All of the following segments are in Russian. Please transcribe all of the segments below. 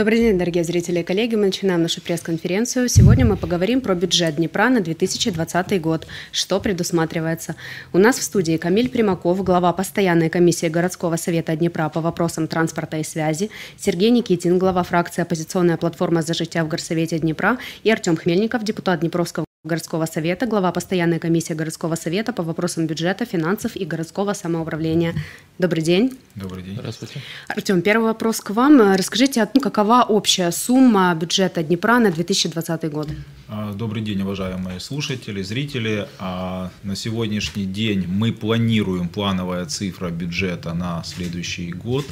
Добрый день, дорогие зрители и коллеги. Мы начинаем нашу пресс-конференцию. Сегодня мы поговорим про бюджет Днепра на 2020 год. Что предусматривается? У нас в студии Камиль Примаков, глава постоянной комиссии городского совета Днепра по вопросам транспорта и связи, Сергей Никитин, глава фракции «Оппозиционная платформа за життя в горсовете Днепра и Артем Хмельников, депутат Днепровского городского совета, глава постоянной комиссии городского совета по вопросам бюджета, финансов и городского самоуправления. Добрый день. Добрый день. Здравствуйте. Артем, первый вопрос к вам. Расскажите, какова общая сумма бюджета Днепра на 2020 год? А, добрый день, уважаемые слушатели, зрители. А, на сегодняшний день мы планируем, плановая цифра бюджета на следующий год,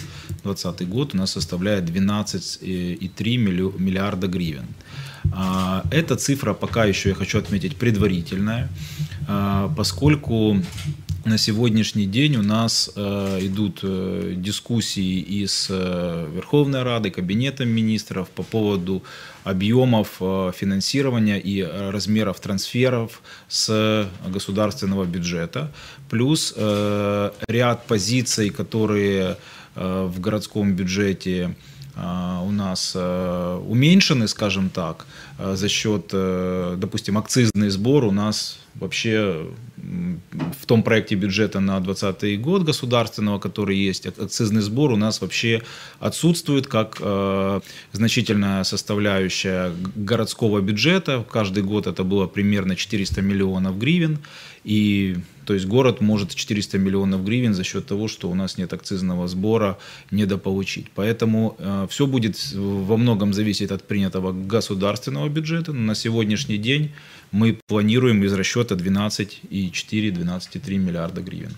2020 год, у нас составляет 12,3 миллиарда гривен. А, эта цифра пока еще, я хочу отметить, предварительная, а, поскольку на сегодняшний день у нас э, идут э, дискуссии и с э, Верховной Радой, Кабинетом министров по поводу объемов финансирования и размеров трансферов с государственного бюджета, плюс ряд позиций, которые в городском бюджете а, у нас э, уменьшены, скажем так, э, за счет, э, допустим, акцизный сбор у нас вообще в том проекте бюджета на 2020 год государственного, который есть, акцизный сбор у нас вообще отсутствует как значительная составляющая городского бюджета. Каждый год это было примерно 400 миллионов гривен. И то есть город может 400 миллионов гривен за счет того, что у нас нет акцизного сбора, недополучить. Поэтому э, все будет во многом зависеть от принятого государственного бюджета. Но на сегодняшний день мы планируем из расчета 12,4-12,3 миллиарда гривен.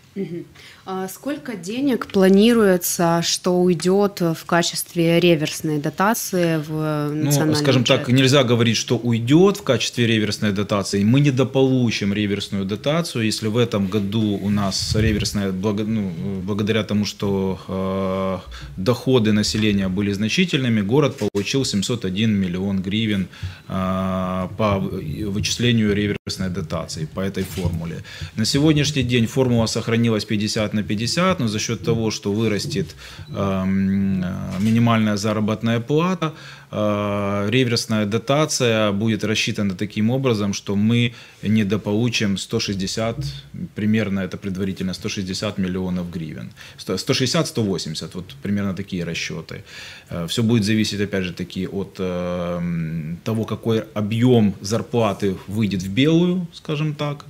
А сколько денег планируется, что уйдет в качестве реверсной дотации в национальный Ну, скажем бюджет? так, нельзя говорить, что уйдет в качестве реверсной дотации. Мы недополучим реверсную дотацию, если в этом году у нас реверсная, ну, благодаря тому, что э, доходы населения были значительными, город получил 701 миллион гривен э, по вычислению реверсной дотации по этой формуле. На сегодняшний день формула сохранилась 50 на 50, но за счет того, что вырастет э, минимальная заработная плата, реверсная дотация будет рассчитана таким образом, что мы недополучим 160, примерно это предварительно 160 миллионов гривен. 160-180, вот примерно такие расчеты. Э, Все будет зависеть, опять же таки, от э, того, какой объем зарплаты выйдет в белую, скажем так,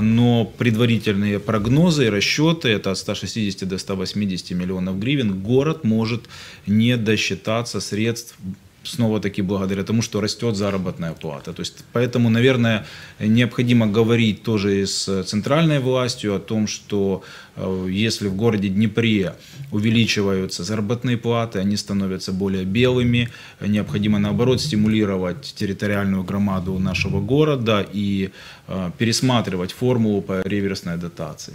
но предварительные прогнозы и расчеты, это от 160 до 180 миллионов гривен, город может не досчитаться средств снова-таки благодаря тому, что растет заработная плата. То есть, поэтому, наверное, необходимо говорить тоже с центральной властью о том, что э, если в городе Днепре увеличиваются заработные платы, они становятся более белыми, необходимо, наоборот, стимулировать территориальную громаду нашего города и э, пересматривать формулу по реверсной дотации.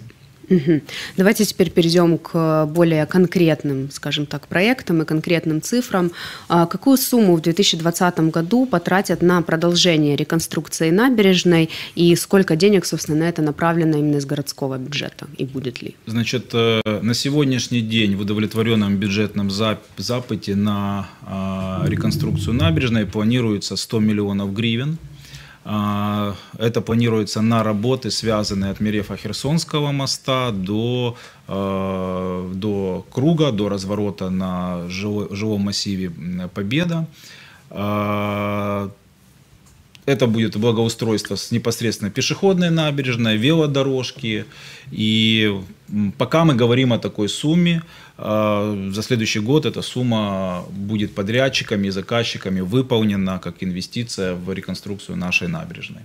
Давайте теперь перейдем к более конкретным, скажем так, проектам и конкретным цифрам. А какую сумму в 2020 году потратят на продолжение реконструкции набережной и сколько денег, собственно, на это направлено именно из городского бюджета и будет ли? Значит, э, на сегодняшний день в удовлетворенном бюджетном запыте на а, реконструкцию набережной планируется 100 миллионов гривен. А, это планируется на работы, связанные от Мерефа Херсонского моста до, а, до круга, до разворота на жилом массиве Победа. Это будет благоустройство с непосредственно пешеходной набережной, велодорожки. И пока мы говорим о такой сумме, а, за следующий год эта сумма будет подрядчиками и заказчиками выполнена как инвестиция в реконструкцию нашей набережной.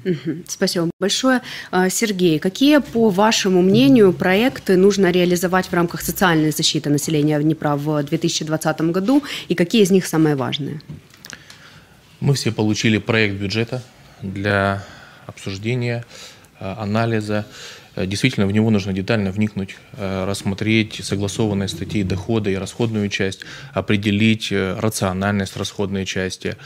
Спасибо большое. А, Сергей, какие, по вашему мнению, проекты нужно реализовать в рамках социальной защиты населения Днепра в 2020 году и какие из них самые важные? Мы все получили проект бюджета для обсуждения, э, анализа. Э, действительно, в него нужно детально вникнуть, э, рассмотреть согласованные статьи дохода и расходную часть, определить рациональность расходной части.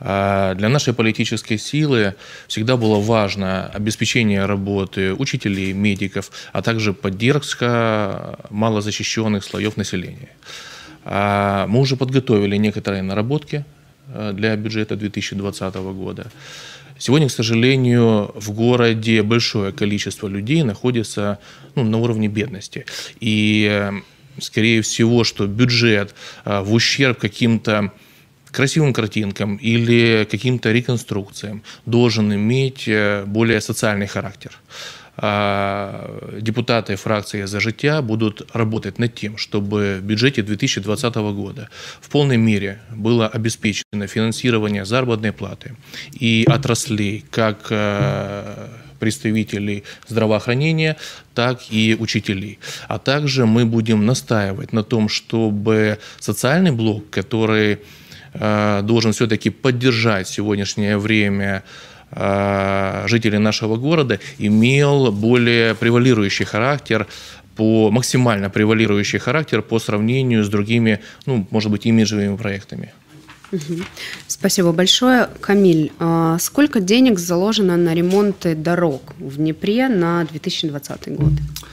Для нашей политической силы всегда было важно обеспечение работы учителей, медиков, а также поддержка малозащищенных слоев населения. Мы уже подготовили некоторые наработки для бюджета 2020 года. Сегодня, к сожалению, в городе большое количество людей находится ну, на уровне бедности. И, э, скорее всего, что бюджет э, в ущерб каким-то красивым картинкам или каким-то реконструкциям должен иметь более социальный характер. А, депутаты фракции «За життя» будут работать над тем, чтобы в бюджете 2020 года в полной мере было обеспечено финансирование заработной платы и отраслей, как э, представителей здравоохранения, так и учителей. А также мы будем настаивать на том, чтобы социальный блок, который э, должен все-таки поддержать сегодняшнее время жителей нашего города имел более превалирующий характер по максимально превалирующий характер по сравнению с другими, ну, может быть, имиджевыми проектами. Спасибо большое. Камиль, а сколько денег заложено на ремонты дорог в Днепре на 2020 год? Э,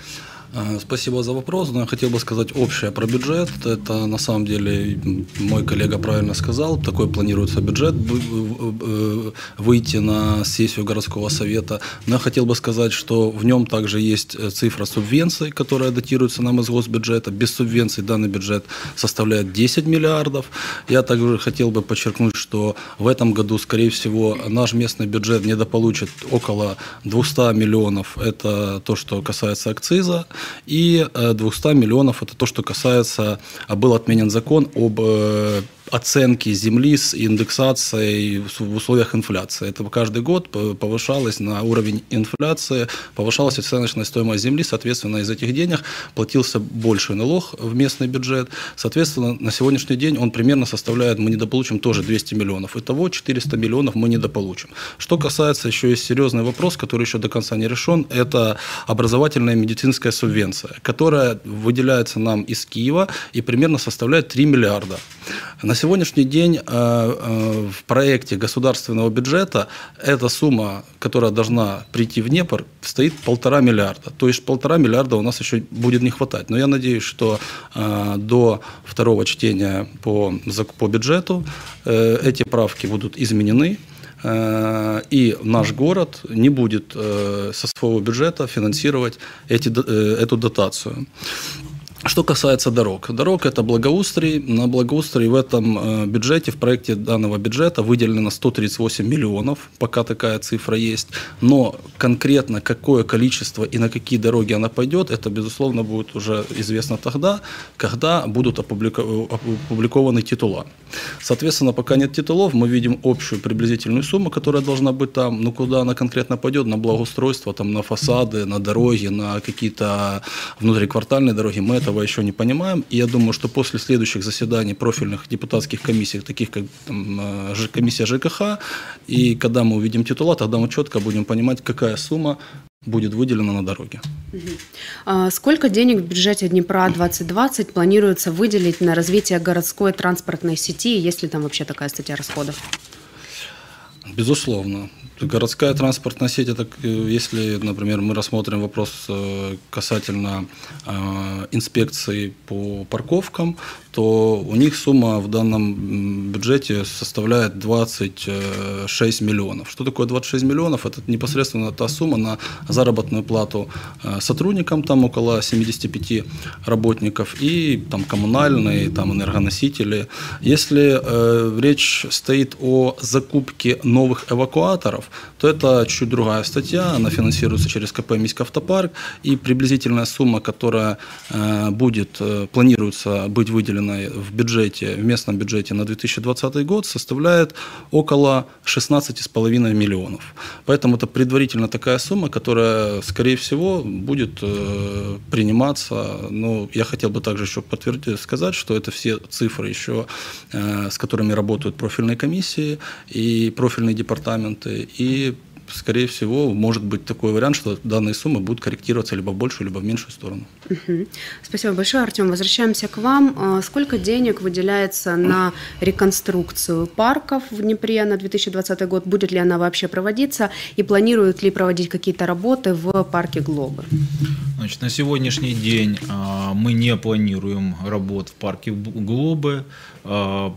спасибо за вопрос. Но я хотел бы сказать общее про бюджет. Это на самом деле мой коллега правильно сказал. Такой планируется бюджет э, выйти на сессию городского совета. Но я хотел бы сказать, что в нем также есть э, цифра субвенций, которая датируется нам из госбюджета. Без субвенций данный бюджет составляет 10 миллиардов. Я также хотел бы подчеркнуть, что в этом году, скорее всего, наш местный бюджет недополучит около 200 миллионов. Это то, что касается акциза и 200 э, миллионов – это то, что касается, а, был отменен закон об э, оценки земли с индексацией в условиях инфляции. Это каждый год повышалось на уровень инфляции, повышалась оценочная стоимость земли, соответственно, из этих денег платился больший налог в местный бюджет. Соответственно, на сегодняшний день он примерно составляет, мы недополучим тоже 200 миллионов. Итого 400 миллионов мы недополучим. Что касается, еще есть серьезный вопрос, который еще до конца не решен, это образовательная медицинская субвенция, которая выделяется нам из Киева и примерно составляет 3 миллиарда. На сегодняшний день э, э, в проекте государственного бюджета эта сумма, которая должна прийти в Днепр, стоит полтора миллиарда. То есть полтора миллиарда у нас еще будет не хватать. Но я надеюсь, что э, до второго чтения по, по бюджету эти правки будут изменены и наш город не будет со своего бюджета финансировать эти, эту дотацию. Что касается дорог. Дорог это благоустрий. На благоустрий в этом э, бюджете, в проекте данного бюджета выделено 138 миллионов, пока такая цифра есть. Но конкретно какое количество и на какие дороги она пойдет, это, безусловно, будет уже известно тогда, когда будут опубликованы титула. Соответственно, пока нет титулов, мы видим общую приблизительную сумму, которая должна быть там. Но куда она конкретно пойдет? На благоустройство, там, на фасады, на дороги, на какие-то внутриквартальные дороги. Мы этого еще не понимаем. И я думаю, что после следующих заседаний профильных депутатских комиссий, таких как там, э, комиссия ЖКХ, и когда мы увидим титула, тогда мы четко будем понимать, какая сумма будет выделена на дороге. А сколько денег в бюджете Днепра 2020 планируется выделить на развитие городской транспортной сети, есть ли там вообще такая статья расходов? Безусловно. Городская транспортная сеть, это э, если, например, мы рассмотрим вопрос э, касательно э, инспекции по парковкам, то у них сумма в данном бюджете составляет 26 миллионов. Что такое 26 миллионов? Это непосредственно та сумма на заработную плату сотрудникам, там около 75 работников, и там коммунальные, там энергоносители. Если э, речь стоит о закупке новых эвакуаторов, то это чуть другая статья, она финансируется через КП «Миськ автопарк», и приблизительная сумма, которая э, будет, э, планируется быть выделена в бюджете, в местном бюджете на 2020 год, составляет около 16,5 миллионов. Поэтому это предварительно такая сумма, которая, скорее всего, будет э, приниматься. Но я хотел бы также еще подтвердить, сказать, что это все цифры еще, с которыми работают профильные комиссии и профильные департаменты, и скорее всего, может быть такой вариант, что данные суммы будут корректироваться либо в большую, либо в меньшую сторону. Угу. Спасибо большое, Артем. Возвращаемся к вам. А сколько денег выделяется на реконструкцию парков в Днепре на 2020 год? Будет ли она вообще проводиться? И планируют ли проводить какие-то работы в парке Глобы? Значит, на сегодняшний день а, мы не планируем работ в парке Глобы. А,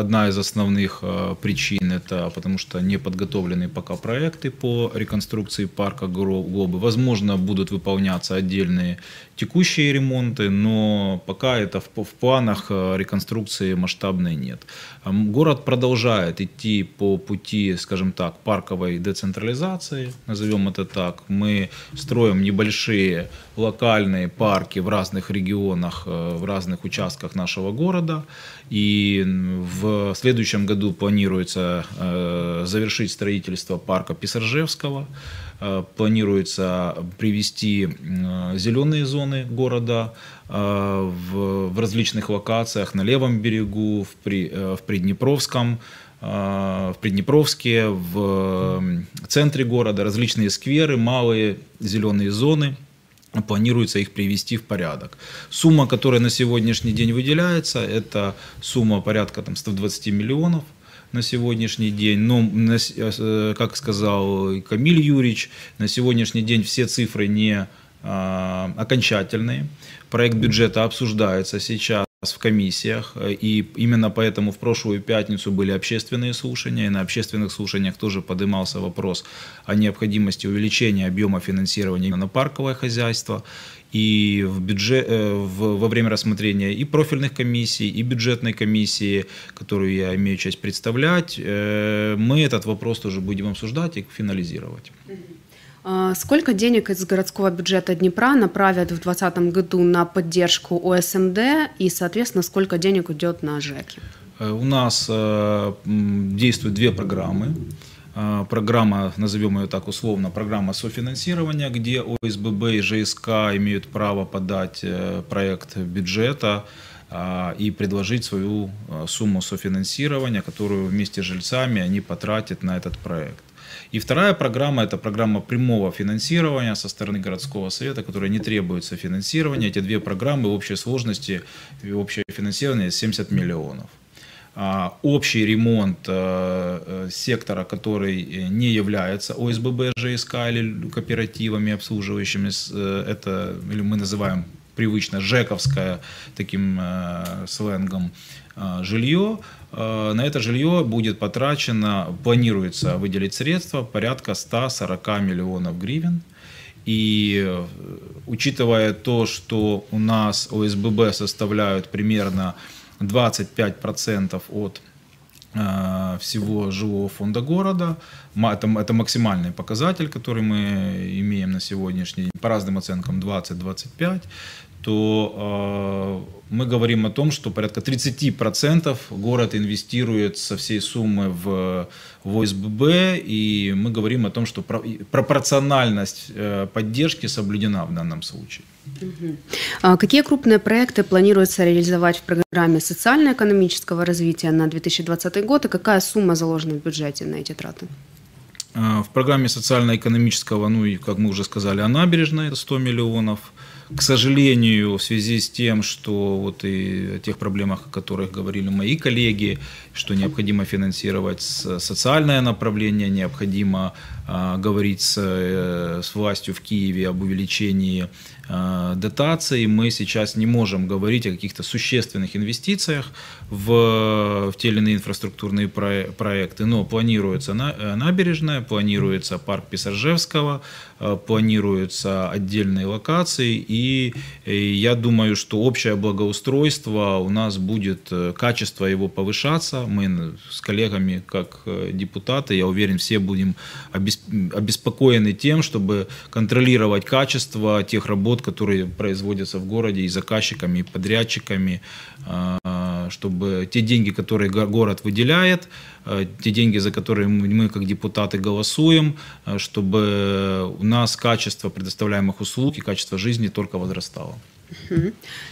одна из основных причин это потому, что не подготовлены пока проекты по реконструкции парка Глобы. Возможно, будут выполняться отдельные текущие ремонты, но пока это в, в планах э, реконструкции масштабной нет. Город продолжает идти по пути, скажем так, парковой децентрализации, назовем это так. Мы строим небольшие локальные парки в разных регионах, в разных участках нашего города. И в следующем году планируется э, завершить строительство парка Писаржевского. Э, планируется привести зеленые зоны города в, различных локациях на левом берегу, в Приднепровском, в Приднепровске, в центре города, различные скверы, малые зеленые зоны – планируется их привести в порядок. Сумма, которая на сегодняшний день выделяется, это сумма порядка там, 120 миллионов на сегодняшний день. Но, э, как сказал Камиль Юрьевич, на сегодняшний день все цифры не а, окончательные. Проект бюджета обсуждается сейчас в комиссиях, и именно поэтому в прошлую пятницу были общественные слушания, и на общественных слушаниях тоже поднимался вопрос о необходимости увеличения объема финансирования на парковое хозяйство, и в бюджет, э, в, во время рассмотрения и профильных комиссий, и бюджетной комиссии, которую я имею честь представлять, э, мы этот вопрос тоже будем обсуждать и финализировать. А, сколько денег из городского бюджета Днепра направят в 2020 году на поддержку ОСМД и, соответственно, сколько денег уйдет на ЖЭКи? Э, у нас э, действуют две программы. Э, программа, назовем ее так условно, программа софинансирования, где ОСББ и ЖСК имеют право подать проект бюджета и предложить свою сумму софинансирования, которую вместе с жильцами они потратят на этот проект. И вторая программа – это программа прямого финансирования со стороны городского совета, которая не требуется финансирования. Эти две программы в общей сложности, общее финансирование 70 миллионов. А, общий ремонт э, э, сектора, который не является ОСББ, ЖСК или кооперативами обслуживающими, э, это или мы называем привычно жековское таким сленгом жилье, Э, на это жилье будет потрачено, планируется выделить средства порядка 140 миллионов гривен. И э, учитывая то, что у нас ОСББ составляют примерно 25% от э, всего жилого фонда города. Это, это максимальный показатель, который мы имеем на сегодняшний день. По разным оценкам 20-25 то э, мы говорим о том, что порядка 30% город инвестирует со всей суммы в, в ОСББ, и мы говорим о том, что про, пропорциональность э, поддержки соблюдена в данном случае. А какие крупные проекты планируется реализовать в программе социально-экономического развития на 2020 год, и какая сумма заложена в бюджете на эти траты? В программе социально-экономического, ну и, как мы уже сказали, о набережной, это 100 миллионов – к сожалению, в связи с тем, что вот и о тех проблемах, о которых говорили мои коллеги, что необходимо финансировать социальное направление, необходимо а, говорить с, э, с властью в Киеве об увеличении а, дотаций, мы сейчас не можем говорить о каких-то существенных инвестициях в, в те или иные инфраструктурные проекты, но планируется э, набережная, планируется парк Писаржевского, э, планируются отдельные локации, и я думаю, что общее благоустройство у нас будет, качество его повышаться, мы с коллегами, как депутаты, я уверен, все будем обеспокоены тем, чтобы контролировать качество тех работ, которые производятся в городе и заказчиками, и подрядчиками, а, чтобы те деньги, которые город выделяет, а, те деньги, за которые мы как депутаты голосуем, а, чтобы у нас качество предоставляемых услуг и качество жизни только возрастало.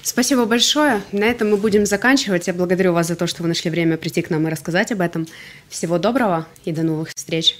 Спасибо большое. На этом мы будем заканчивать. Я благодарю вас за то, что вы нашли время прийти к нам и рассказать об этом. Всего доброго и до новых встреч.